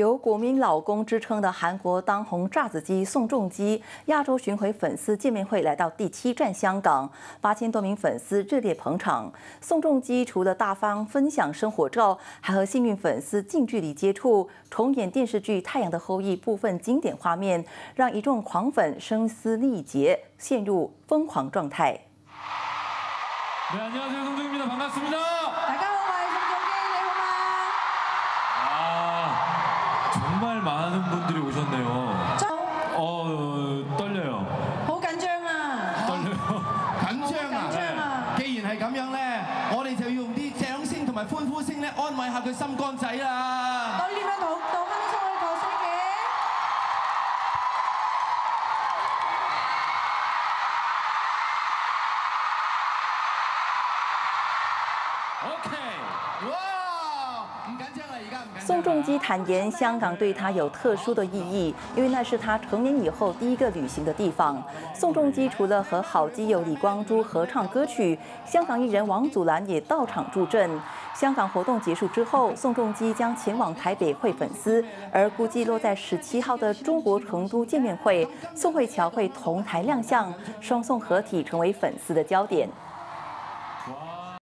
有“国民老公”之称的韩国当红炸子鸡宋仲基亚洲巡回粉丝见面会来到第七站香港，八千多名粉丝热烈捧场。宋仲基除了大方分享生活照，还和幸运粉丝近距离接触，重演电视剧《太阳的后裔》部分经典画面，让一众狂粉声嘶力竭，陷入疯狂状态。네안녕하세요송중입니다반갑습니다大家好， 많은 분들이 오셨네요. 真 어 떨려요. 好紧张啊！ 떨려요. 紧张紧张啊！啊！既然系咁样咧，我哋就要用啲掌声同埋欢呼声咧，安慰下佢心肝仔啦！ 떨리면 더욱더 환호성을 거세게. 오케이. 哇！唔紧张啦，而家唔紧张啦。 宋仲基坦言，香港对他有特殊的意义，因为那是他成年以后第一个旅行的地方。宋仲基除了和好基友李光洙合唱歌曲，香港艺人王祖蓝也到场助阵。香港活动结束之后，宋仲基将前往台北会粉丝，而估计落在十七号的中国成都见面会，宋慧乔会同台亮相，双宋合体成为粉丝的焦点。